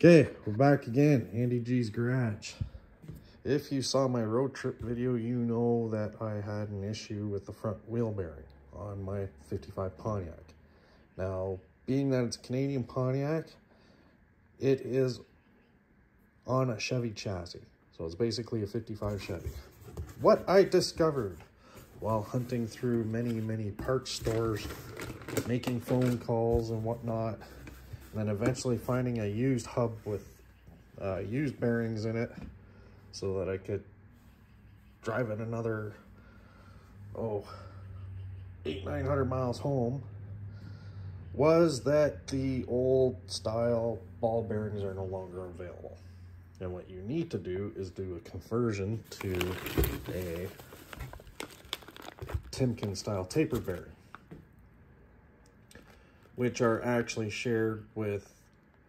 Okay, we're back again. AndyGee's Garage. If you saw my road trip video, you know that I had an issue with the front wheel bearing on my 55 Pontiac. Now, being that it's a Canadian Pontiac, it is on a Chevy chassis. So it's basically a 55 Chevy. What I discovered while hunting through many, many parts stores, making phone calls and whatnot, then eventually finding a used hub with uh, used bearings in it so that I could drive it another, oh, eight, 900 miles home was that the old style ball bearings are no longer available. And what you need to do is do a conversion to a Timken style taper bearing which are actually shared with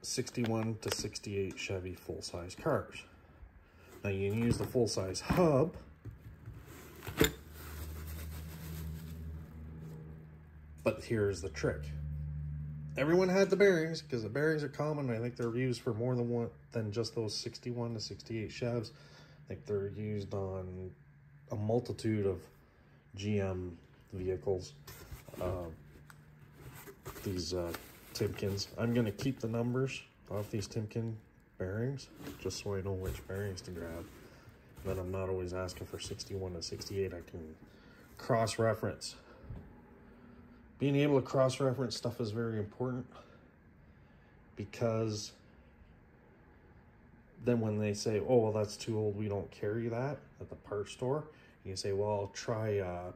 61 to 68 Chevy full-size cars. Now you can use the full-size hub but here's the trick. Everyone had the bearings because the bearings are common. I think they're used for more than one than just those 61 to 68 Chevs. I think they're used on a multitude of GM vehicles. Uh, these uh, Timkens. I'm going to keep the numbers off these Timken bearings just so I know which bearings to grab. Then I'm not always asking for 61 to 68. I can cross-reference. Being able to cross-reference stuff is very important because then when they say, oh, well, that's too old, we don't carry that at the part store, you say, well, I'll try, uh,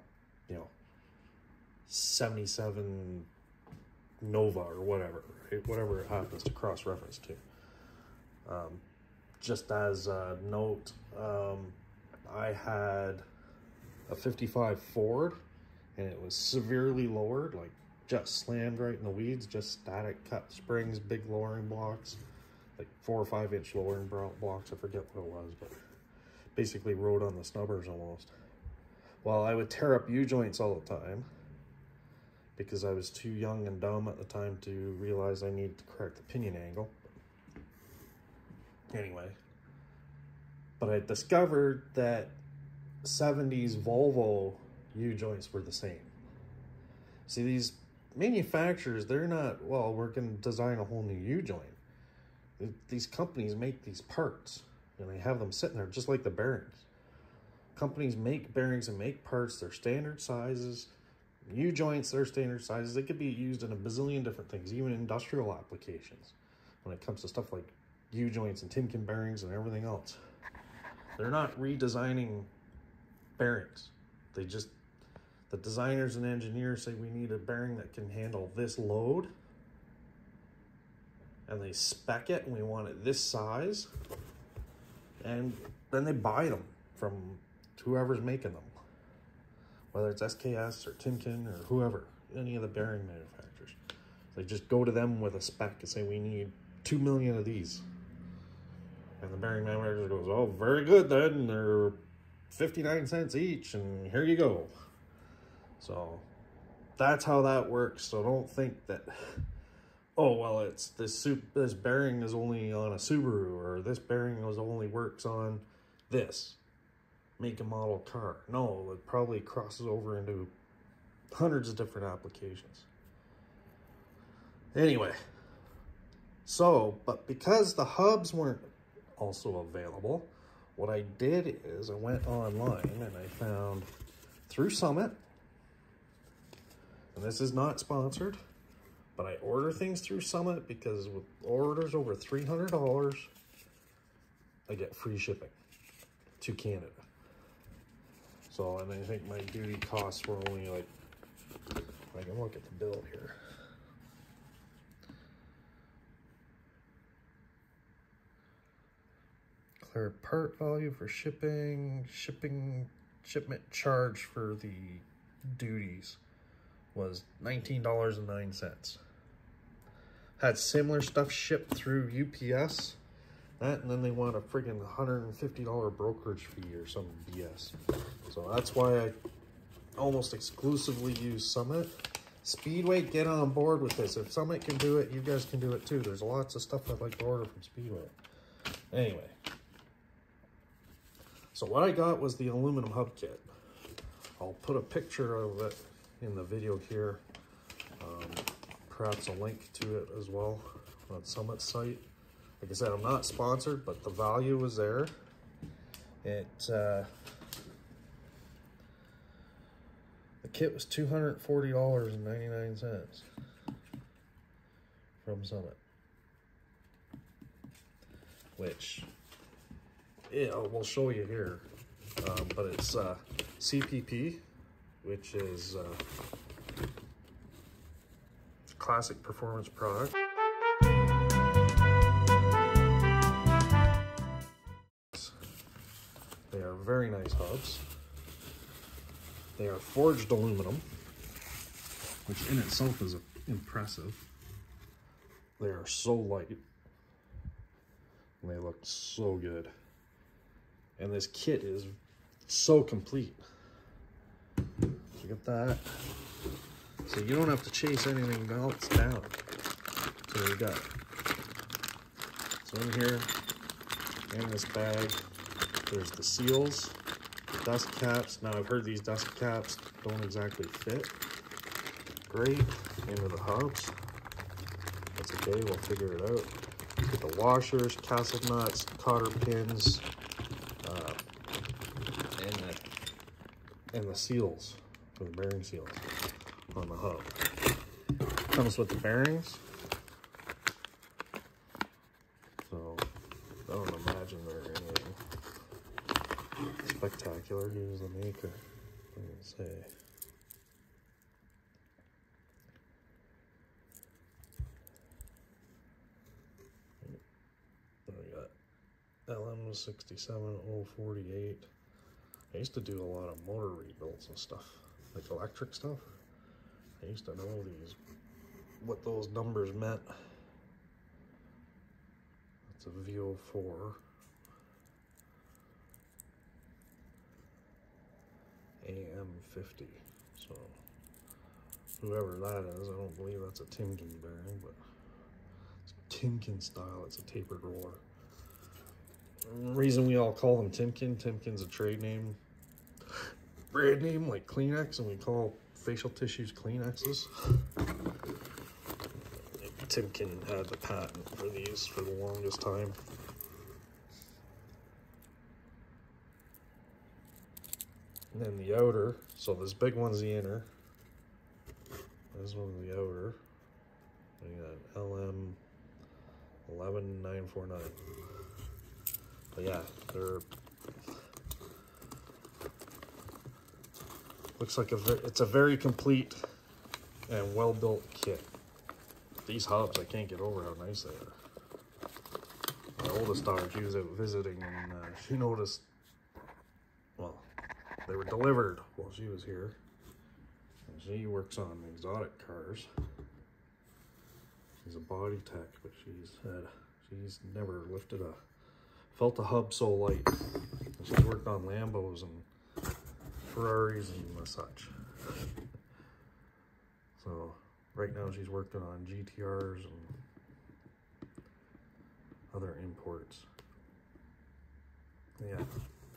you know, 77 Nova or whatever, right? whatever it happens to cross-reference to. Um, just as a note, um, I had a 55 Ford and it was severely lowered, like just slammed right in the weeds, just static cut springs, big lowering blocks, like four or five inch lowering blocks. I forget what it was, but basically rode on the snubbers almost. Well, I would tear up U-joints all the time because I was too young and dumb at the time to realize I needed to correct the pinion angle. Anyway, but I discovered that 70s Volvo U-joints were the same. See, these manufacturers, they're not, well, we're going to design a whole new U-joint. These companies make these parts, and they have them sitting there just like the bearings. Companies make bearings and make parts, they're standard sizes, U-joints, they're standard sizes. They could be used in a bazillion different things, even industrial applications when it comes to stuff like U-joints and Timken bearings and everything else. They're not redesigning bearings. They just, the designers and engineers say we need a bearing that can handle this load and they spec it and we want it this size and then they buy them from whoever's making them whether it's SKF or Timken or whoever, any of the bearing manufacturers. They just go to them with a spec and say, we need 2 million of these. And the bearing manufacturer goes, oh, very good then. They're 59 cents each and here you go. So that's how that works. So don't think that, oh, well, it's this, this bearing is only on a Subaru or this bearing is only works on this make a model car. No, it probably crosses over into hundreds of different applications. Anyway, so, but because the hubs weren't also available, what I did is I went online and I found through Summit, and this is not sponsored, but I order things through Summit because with orders over $300, I get free shipping to Canada. So, and I think my duty costs were only like, I can look at the bill here. Clear part value for shipping, shipping, shipment charge for the duties was $19.09. Had similar stuff shipped through UPS that, and then they want a friggin' $150 brokerage fee or some BS. So that's why I almost exclusively use Summit. Speedway, get on board with this. If Summit can do it, you guys can do it too. There's lots of stuff I'd like to order from Speedway. Anyway. So what I got was the aluminum hub kit. I'll put a picture of it in the video here. Um, perhaps a link to it as well on Summit site. Like I said, I'm not sponsored, but the value was there. It, uh, the kit was $240.99 from Summit. Which, yeah, we'll show you here. Um, but it's uh, CPP, which is uh, classic performance product. Very nice hubs. They are forged aluminum, which in itself is impressive. They are so light. And they look so good. And this kit is so complete. Look at that. So you don't have to chase anything else down. So you got so in here, in this bag, there's the seals, the dust caps. Now I've heard these dust caps don't exactly fit great into the hubs. That's okay, we'll figure it out. Get the washers, castle nuts, cotter pins, uh, and, the, and the seals for the bearing seals on the hub. Comes with the bearings. So I don't imagine they're anything spectacular. Here's the maker. Say. Then we got LM67048. I used to do a lot of motor rebuilds and stuff, like electric stuff. I used to know these, what those numbers meant. that's a VO4. AM50. So, whoever that is, I don't believe that's a Timken bearing, but it's Timken style. It's a tapered roller. The reason we all call them Timken, Timken's a trade name, brand name like Kleenex, and we call facial tissues Kleenexes. Timken had the patent for these for the longest time. And then the outer, so this big one's the inner. This one's the outer. We got LM 11949. But yeah, they're looks like a it's a very complete and well built kit. These hubs, I can't get over how nice they are. My oldest daughter, she was out visiting and uh, she noticed, they were delivered while she was here. And she works on exotic cars. She's a body tech, but she's had, she's never lifted a, felt a hub so light. And she's worked on Lambos and Ferraris and such. So right now she's working on GTRs and other imports. Yeah,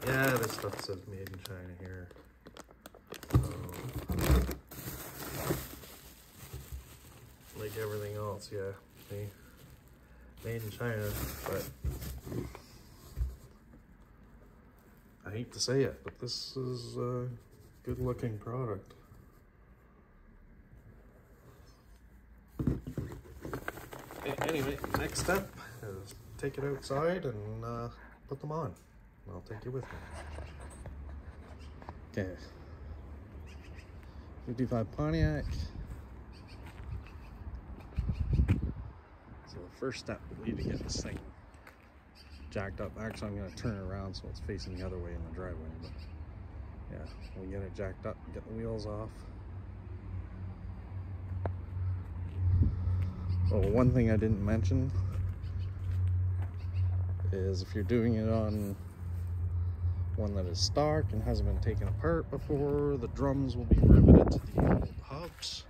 yeah, this stuff says made in China here. Um, like everything else, yeah, made, made in China, but I hate to say it, but this is a good looking product. anyway, next step is take it outside and uh, put them on. I'll take you with me. Okay. 55 Pontiac. So the first step, we need to get this thing jacked up. Actually, I'm going to turn it around so it's facing the other way in the driveway. But yeah, we get it jacked up, get the wheels off. Oh, one thing I didn't mention is if you're doing it on one that is stock and hasn't been taken apart before, the drums will be riveted to the old hubs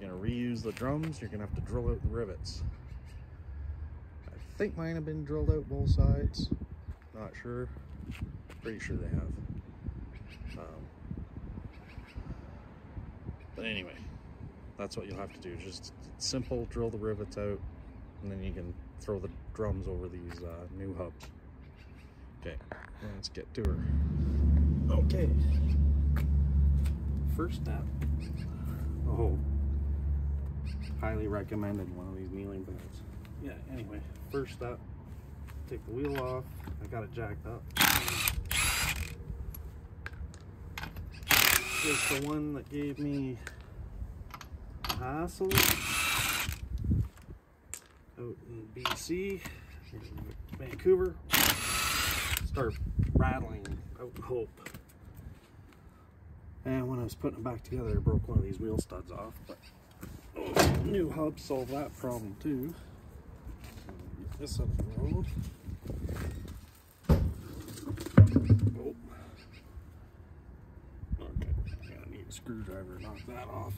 you're gonna reuse the drums, you're gonna have to drill out the rivets. I think mine have been drilled out both sides. Not sure. Pretty sure they have. Um, but anyway, that's what you'll have to do. Just simple, drill the rivets out, and then you can throw the drums over these uh, new hubs. Okay, let's get to her. Okay, first step. Oh, highly recommended one of these kneeling beds. Yeah, anyway, first step, take the wheel off. I got it jacked up. Just the one that gave me hassle out in BC, Vancouver. Start rattling out hope. And when I was putting it back together, I broke one of these wheel studs off. But oh, new hub solved that problem too. This of the road. Oh. Okay, I need a screwdriver to knock that off.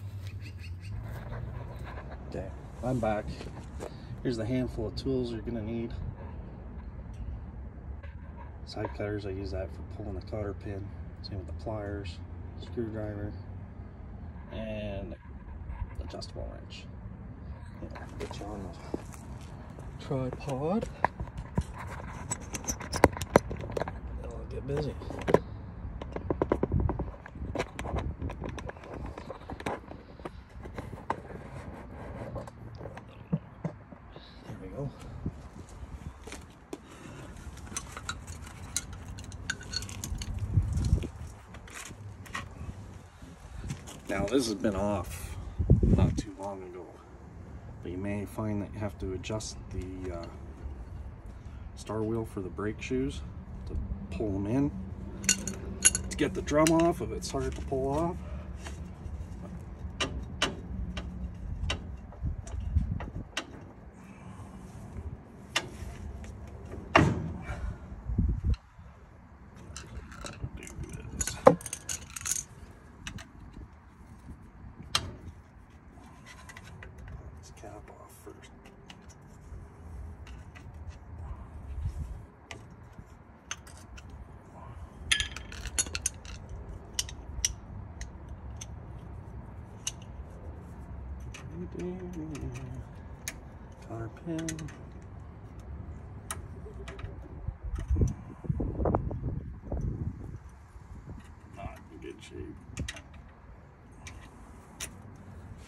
Okay, I'm back. Here's the handful of tools you're gonna need. Side cutters, I use that for pulling the cotter pin. Same with the pliers, screwdriver, and adjustable wrench. Get you on the tripod. I'll get busy. There we go. Now this has been off not too long ago, but you may find that you have to adjust the uh, star wheel for the brake shoes to pull them in. To get the drum off if it's hard to pull off. Do this. This cap off first. Cotter pin. Not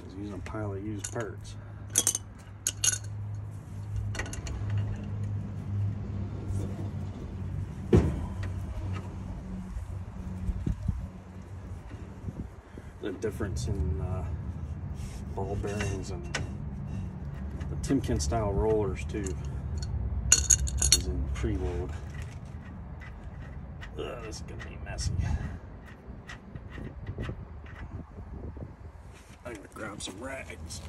I was using a pile of used parts. The difference in uh, ball bearings and the Timken style rollers too is in preload. Ugh, this is gonna be messy. I'm gonna grab some rags.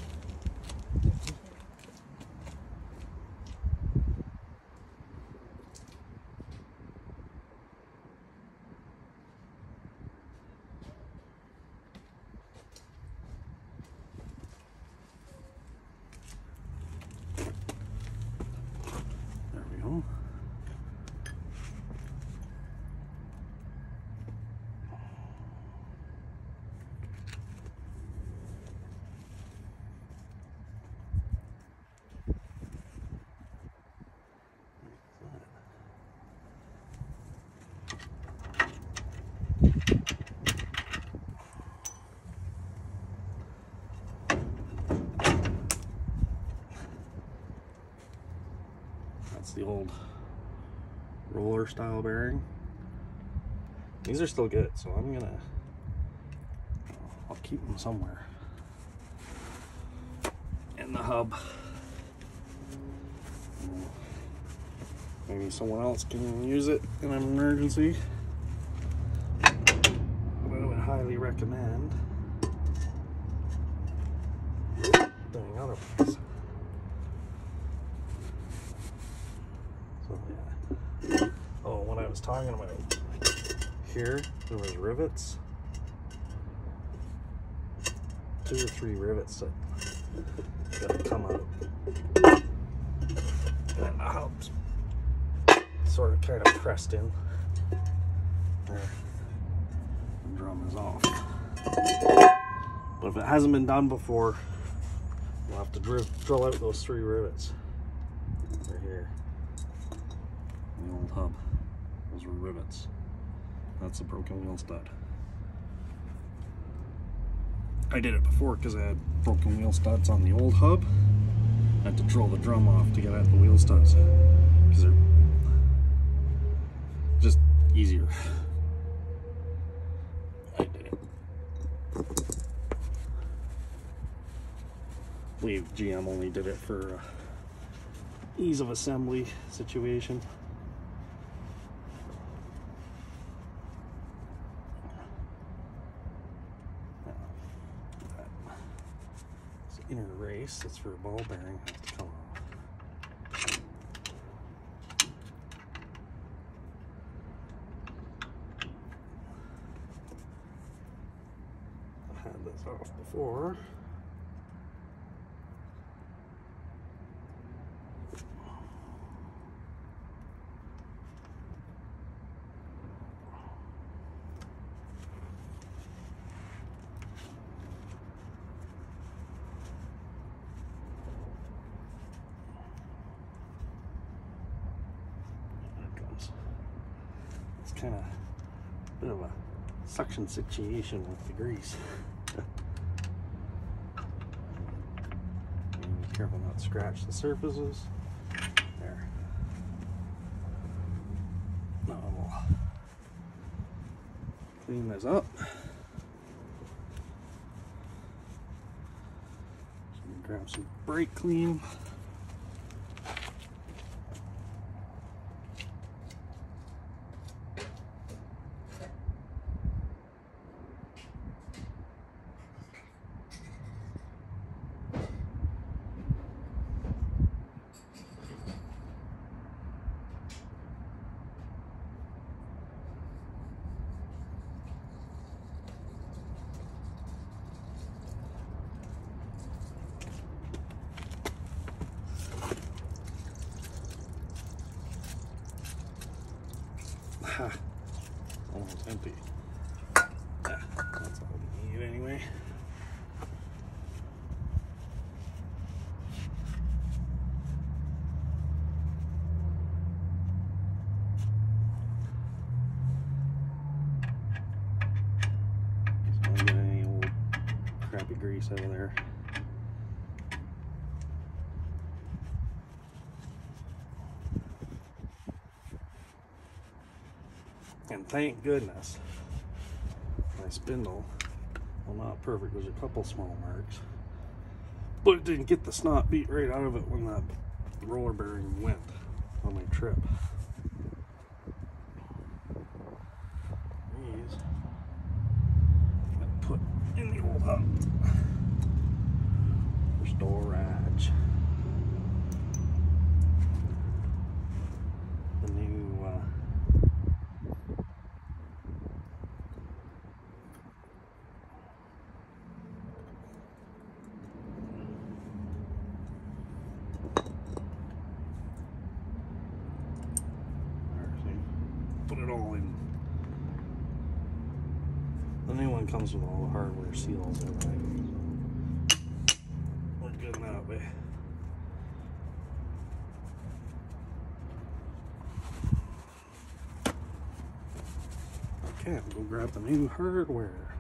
There we go. That's the old roller style bearing. These are still good, so I'm gonna, I'll keep them somewhere. In the hub. Maybe someone else can use it in an emergency. But I would highly recommend doing otherwise. So yeah. Oh, I talking about here, there was rivets. two or three rivets that gotta come out. And the hubs sort of kind of pressed in. There. The drum is off. But if it hasn't been done before, we'll have to drill out those three rivets. Right here. The old hub. Those were rivets. That's a broken wheel stud. I did it before because I had broken wheel studs on the old hub. I had to drill the drum off to get at the wheel studs because they're just easier. I did it. I believe GM only did it for uh, ease of assembly situation. Race that's for a ball bearing to come off. I had this off before. It's kind of a bit of a suction situation with the grease. Be careful not to scratch the surfaces. There. Now we'll clean this up. grab some brake clean. almost empty. Yeah, that's all we need anyway. Just don't get any old crappy grease out of there. And thank goodness my spindle, well not perfect, there's a couple small marks, but it didn't get the snot beat right out of it when that roller bearing went on my trip. These I put in the old hub for storage. The new uh, There, see? Put it all in. The new one comes with all the hardware seals and everything. So we're good in that way. Okay, new hardware.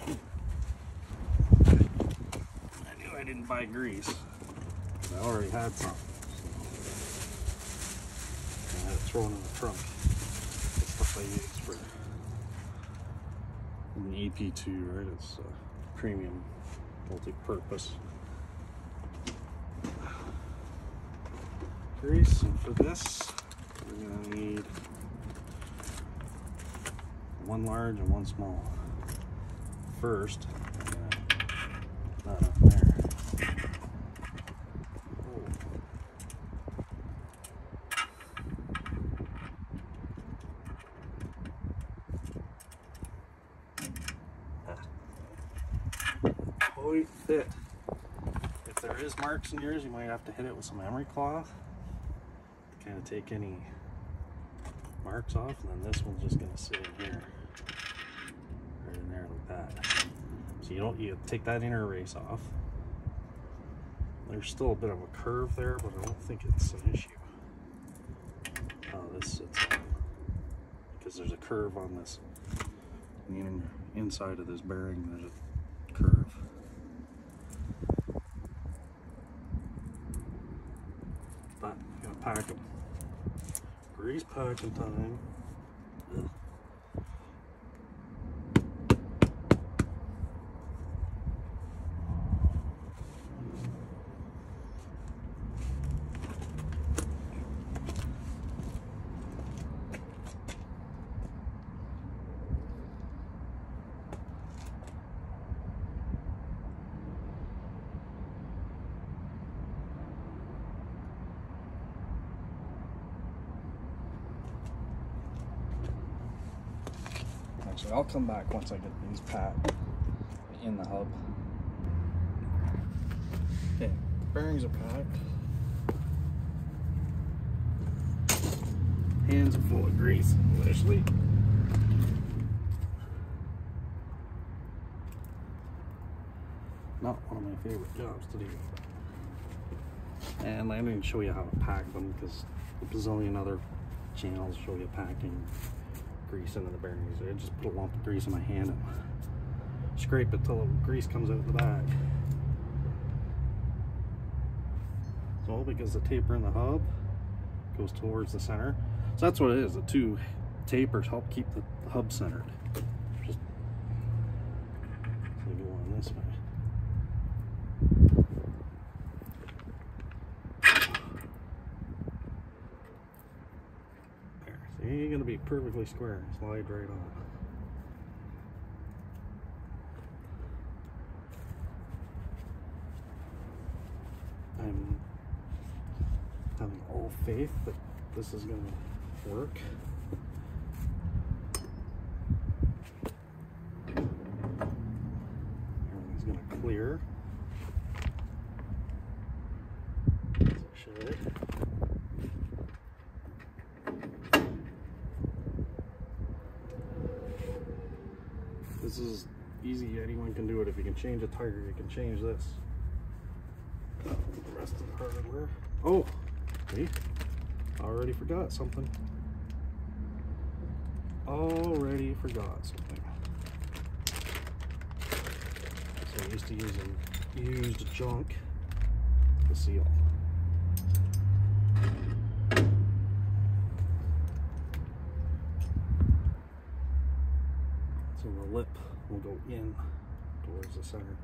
I knew I didn't buy grease. I already had some. I had it thrown in the trunk. The stuff I use for an EP2, right? It's a premium multi-purpose. Grease, and for this, we're gonna need one large and one small. First, not up there. Oh. Fit. If there is marks in yours, you might have to hit it with some emery cloth to kind of take any marks off, and then this one's just going to sit in here. You don't, you take that inner race off. There's still a bit of a curve there, but I don't think it's an issue. Oh, this sits because there's a curve on this, the inner, inside of this bearing, there's a curve. But you gotta pack them. Grease packing time. Actually, I'll come back once I get these packed in the hub. Okay, bearings are packed. Hands are full of grease, especially. Not one of my favorite jobs to do. And I didn't show you how to pack them because a bazillion other channels show you packing grease into the bearings. I just put a lump of grease in my hand and scrape it till the grease comes out of the back. So because the taper in the hub goes towards the center. So that's what it is. The two tapers help keep the hub centered. Just go on this way. There. Gonna be perfectly square. Slide right on. I'm having all faith that this is going to work. Everything's going to clear. As it should. This is easy, anyone can do it. If you can change a tire, you can change this. The rest of the hardware. Oh, see? Already forgot something. Already forgot something. So I used to using used junk to seal. So the lip will go in towards the center.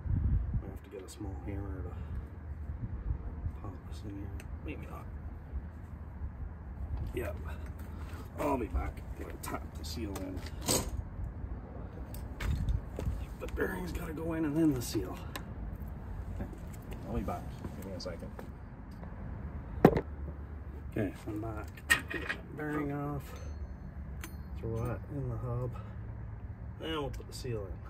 I have to get a small hammer to pop this in here. Maybe not. Yep. I'll be back. Gotta tap the seal in. The bearing's gotta go in and then the seal. I'll be back. Give me a second. Okay, I'm back. Get that bearing off. Throw that in the hub. And we'll put the seal in.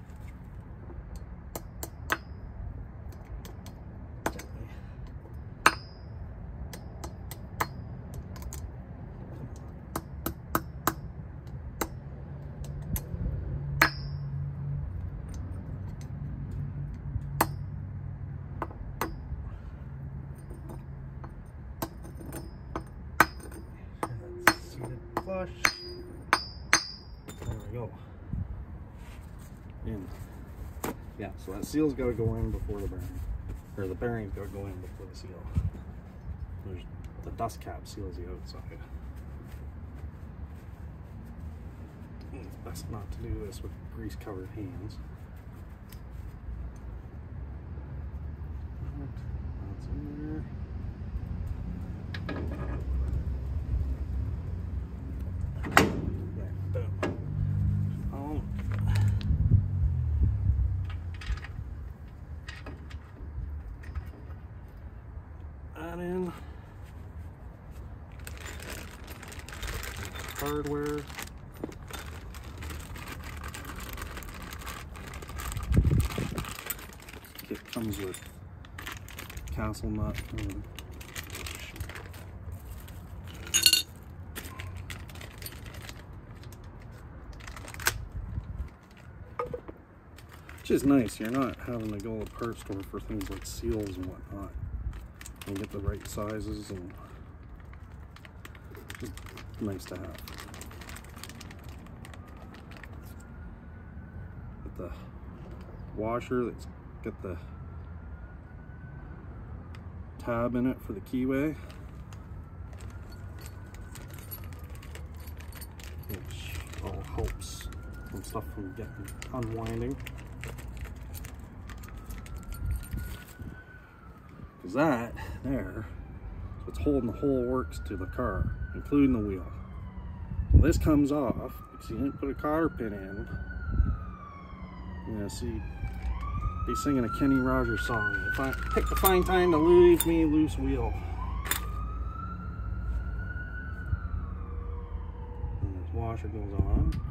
so that seal's got to go in before the bearing, or the bearing's got to go in before the seal. There's the dust cap seals the outside. It's best not to do this with grease-covered hands. Alright, That's in there. There, boom. Um, that in. Hardware. comes with castle nut. And Which is nice. You're not having to go to the part store for things like seals and whatnot. And get the right sizes and nice to have. The washer that's got the tab in it for the keyway. Which all helps and stuff from getting unwinding. Because that there, it's holding the whole works to the car, including the wheel. So this comes off because you didn't put a cotter pin in. You know, see, be singing a Kenny Rogers song. If I pick the fine time to leave me loose wheel. And this washer goes on.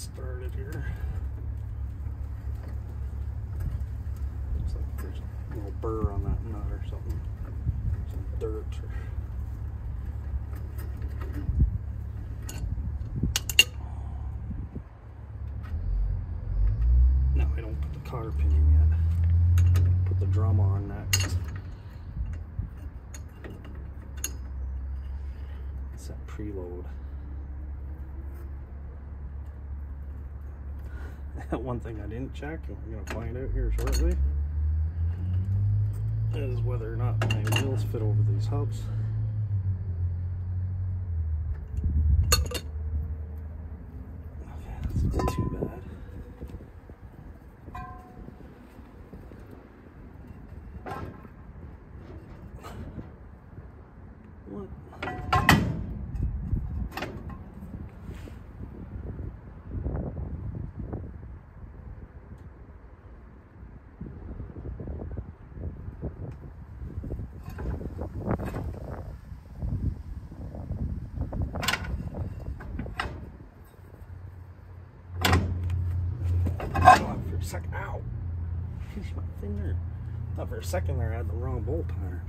started here. Looks like there's a little burr on that nut or something. Some dirt. Or... No, I don't put the cotter pin in yet. Put the drum on next. It's that preload. One thing I didn't check, and we're gonna find out here shortly, is whether or not my wheels fit over these hubs. Okay, that's too bad. What? thought for a second, ow! Piece my finger. Thought for a second there I had the wrong bolt pattern.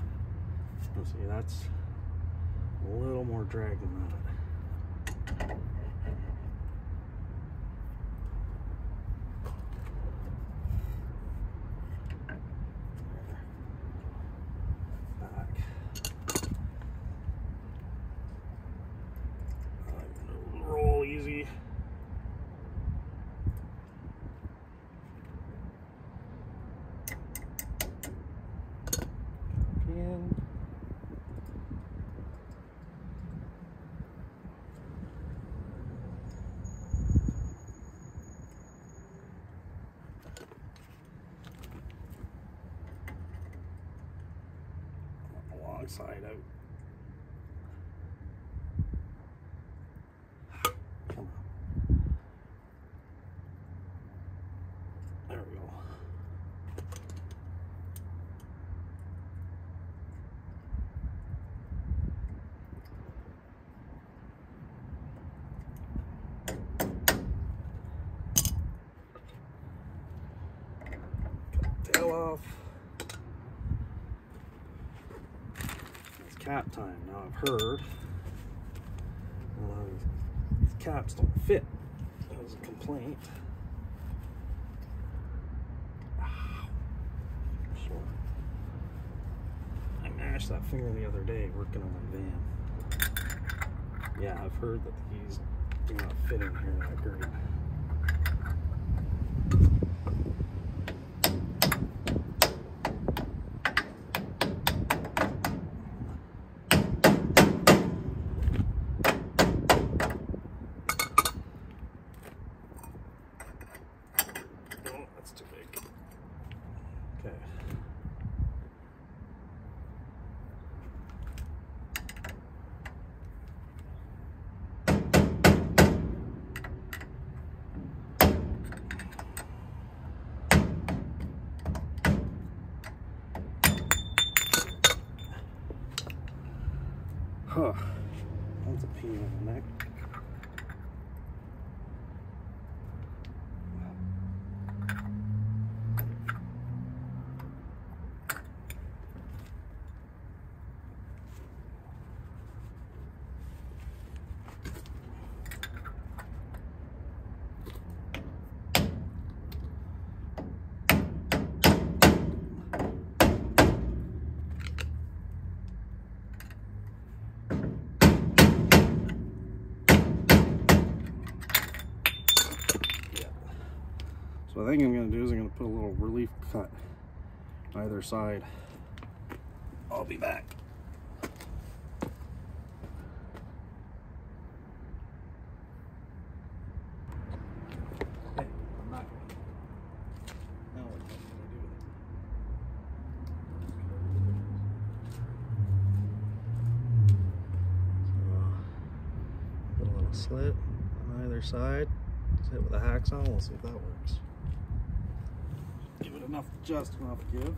Let's see, that's a little more drag than that. Back. Uh, Roll easy. in. Long side out. Come on. There we go. tail off. It's cap time. Now I've heard a lot of these, these caps don't fit. That was a complaint. I mashed that finger the other day working on the van. Yeah, I've heard that these do not fit in here that great. Oh, that's too big. Okay. disconnect. So I think I'm gonna do is I'm gonna put a little relief cut on either side. I'll be back. Slit on either side. Just hit with a hacksaw. We'll see if that works. Enough, just enough give.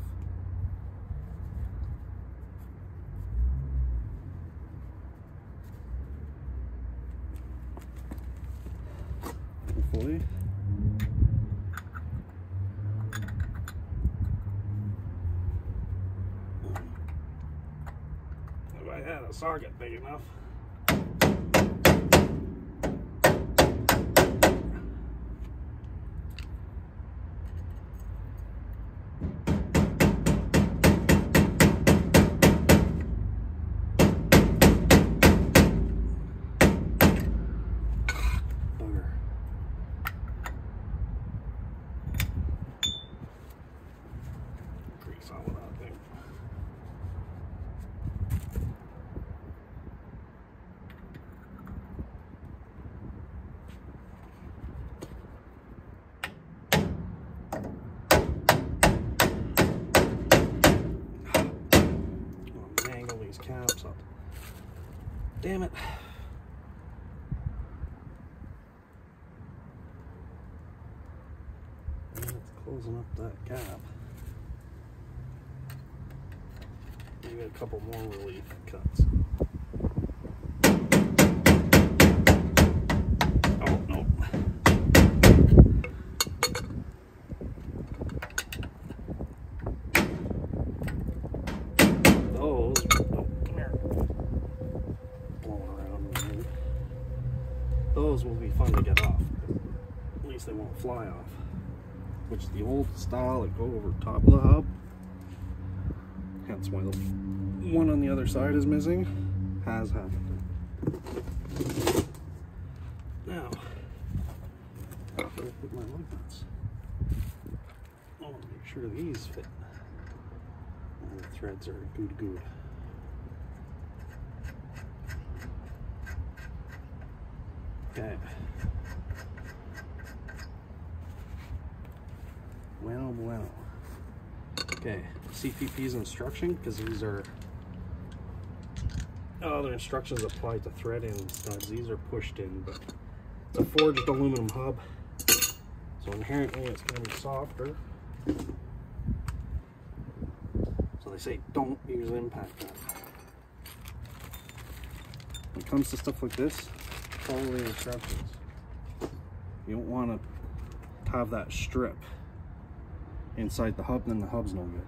Hopefully. If I had a socket big enough. Bugger. Grease on with that thing. Oh, up. Damn it. And it's closing up that gap. Maybe a couple more relief cuts. Oh, no. Those, oh, come here. Blowing around. in the wind. Those will be fun to get off. At least they won't fly off which the old style that go over top of the hub. Hence why the one on the other side is missing. Has happened. Now, I put my lug nuts? I want to make sure these fit. All the threads are good, good. Okay. Well, well. Okay, CPP's instruction, because these are oh, the instructions apply to thread in studs. These are pushed in, but it's a forged aluminum hub, so inherently it's going to be softer. So they say don't use impact. When it comes to stuff like this, follow the instructions. You don't want to have that strip inside the hub, then the hub's no good.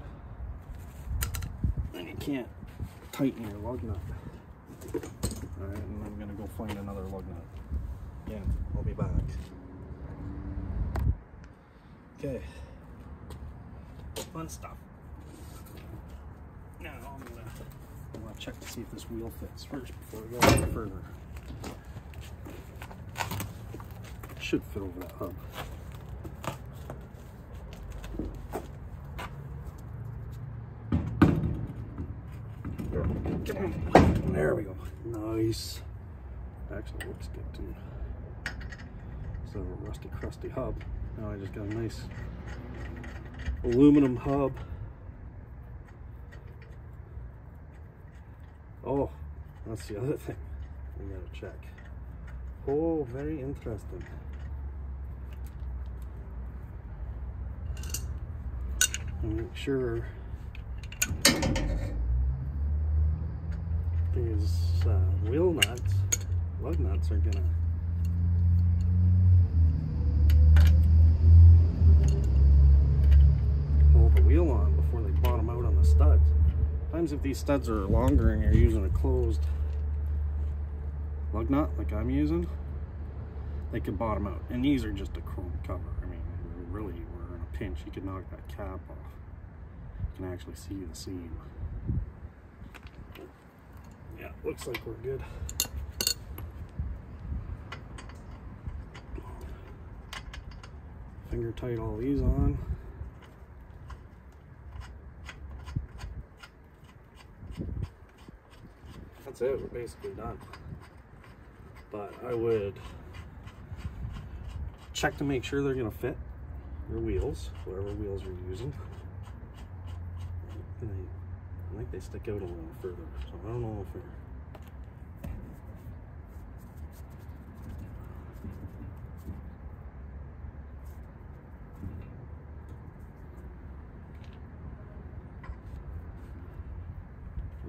And you can't tighten your lug nut. Alright, and I'm gonna go find another lug nut. Again, I'll be back. Okay. Fun stuff. Now I'm gonna, I wanna check to see if this wheel fits first before we go any further. Should fit over that hub. Come on. There we go. Actually looks good too. Of a rusty crusty hub, now I just got a nice aluminum hub. Oh, that's the other thing we gotta check. Oh, very interesting. Make sure uh, wheel nuts lug nuts are gonna hold the wheel on before they bottom out on the studs. Sometimes if these studs are longer and you're using a closed lug nut like I'm using, they can bottom out. And these are just a chrome cover. I mean, really, we're in a pinch. You could knock that cap off. You can actually see the seam. Looks like we're good. Finger tight all these on. That's it, we're basically done. But I would check to make sure they're gonna fit your wheels, whatever wheels you're using. And they, I think they stick out a little further, so I don't know if they're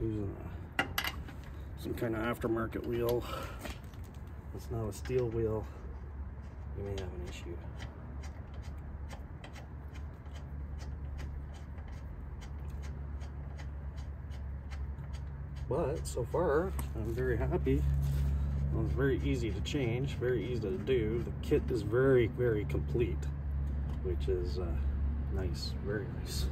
using a, some kind of aftermarket wheel. It's not a steel wheel. You may have an issue. But so far, I'm very happy. It was very easy to change, very easy to do. The kit is very, very complete, which is uh, nice, very nice.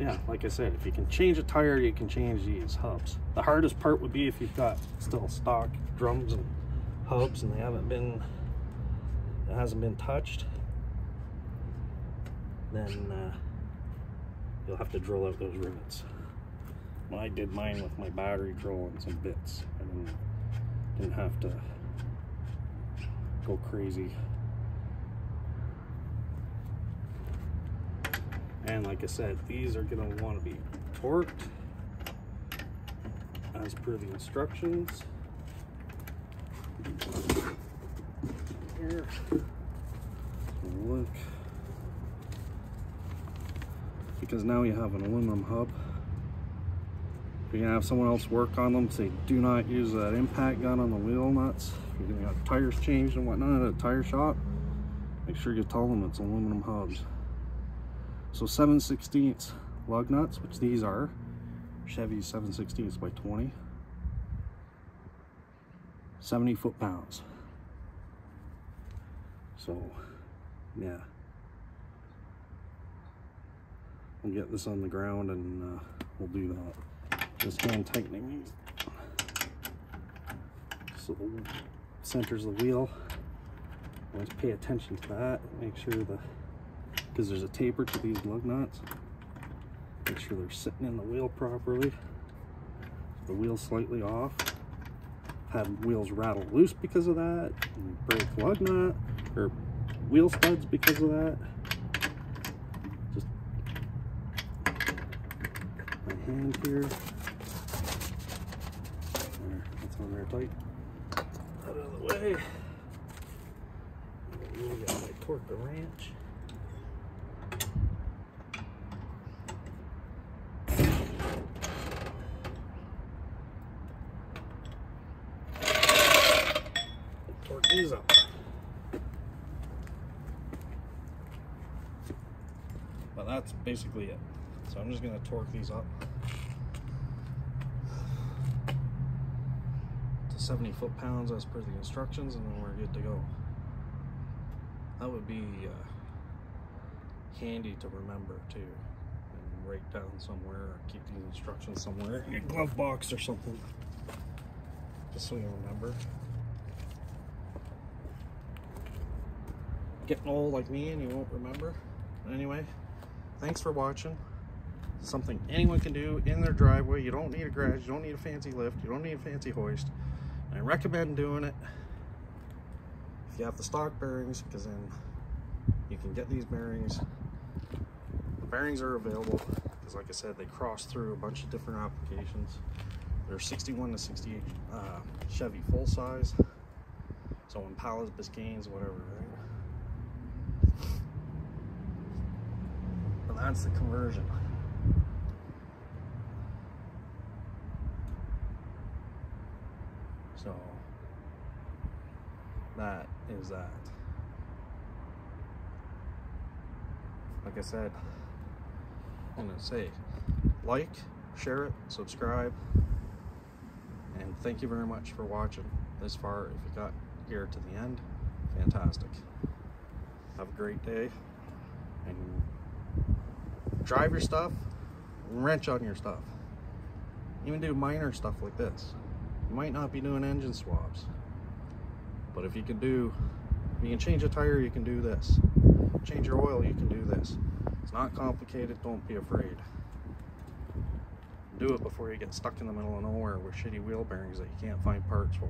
Yeah, like I said, if you can change a tire, you can change these hubs. The hardest part would be if you've got still stock drums and hubs and they haven't been, it hasn't been touched, then uh, you'll have to drill out those rivets. Well, I did mine with my battery drill and some bits. I didn't, didn't have to go crazy And like I said, these are gonna wanna be torqued as per the instructions. Here, look. Because now you have an aluminum hub. You're gonna have someone else work on them, say do not use that impact gun on the wheel nuts. You're gonna have tires changed and whatnot at a tire shop. Make sure you tell them it's aluminum hubs. So 7 16 lug nuts, which these are, Chevy 7 16 by 20. 70 foot pounds. So, yeah. We'll get this on the ground and uh, we'll do that. Just hand tightening these. So the centers the wheel. Always pay attention to that. Make sure the because there's a taper to these lug nuts. Make sure they're sitting in the wheel properly. The wheel's slightly off. Had wheels rattle loose because of that. Break lug nut or wheel studs because of that. Just my hand here. There, that's on there tight. Out of the way. We torque the wrench. these up. But that's basically it. So I'm just gonna torque these up to 70 foot-pounds as per the instructions and then we're good to go. That would be uh, handy to remember too and write down somewhere or keep these instructions somewhere in your glove box or something just so you remember. getting old like me and you won't remember. Anyway, thanks for watching. Something anyone can do in their driveway. You don't need a garage, you don't need a fancy lift, you don't need a fancy hoist. I recommend doing it if you have the stock bearings because then you can get these bearings. The bearings are available because like I said, they cross through a bunch of different applications. They're 61 to 68 uh, Chevy full size. So Impalas, Biscaynes, whatever, right? that's the conversion. So that is that. Like I said, I'm gonna say like, share it, subscribe, and thank you very much for watching this far. If you got here to the end, fantastic. Have a great day and drive your stuff, wrench on your stuff. Even do minor stuff like this. You might not be doing engine swaps, but if you can do, you can change a tire, you can do this. Change your oil, you can do this. It's not complicated, don't be afraid. Do it before you get stuck in the middle of nowhere with shitty wheel bearings that you can't find parts for.